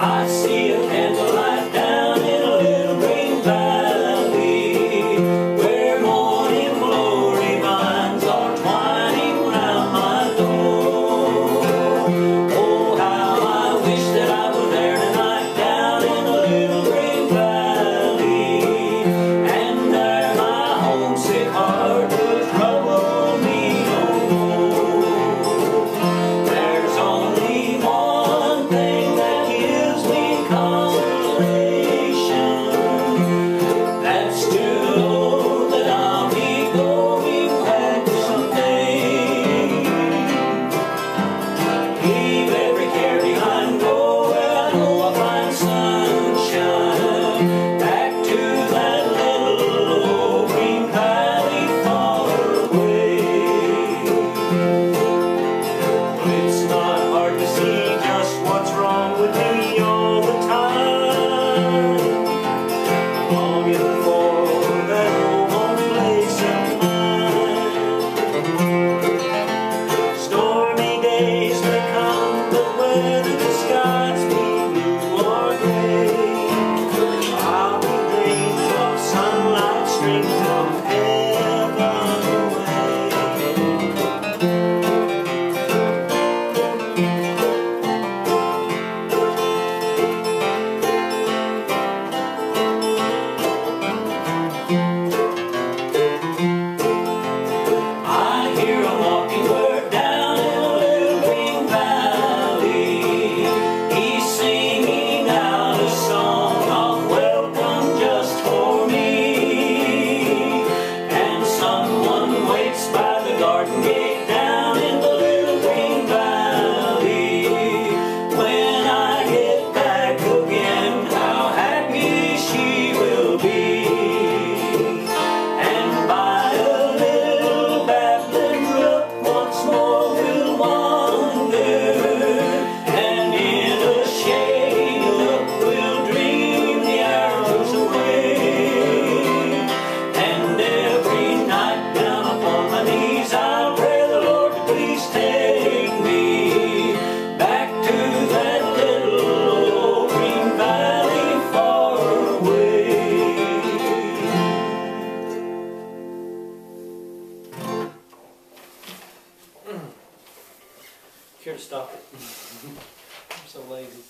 I see a candle. Here to stop it. I'm so lazy.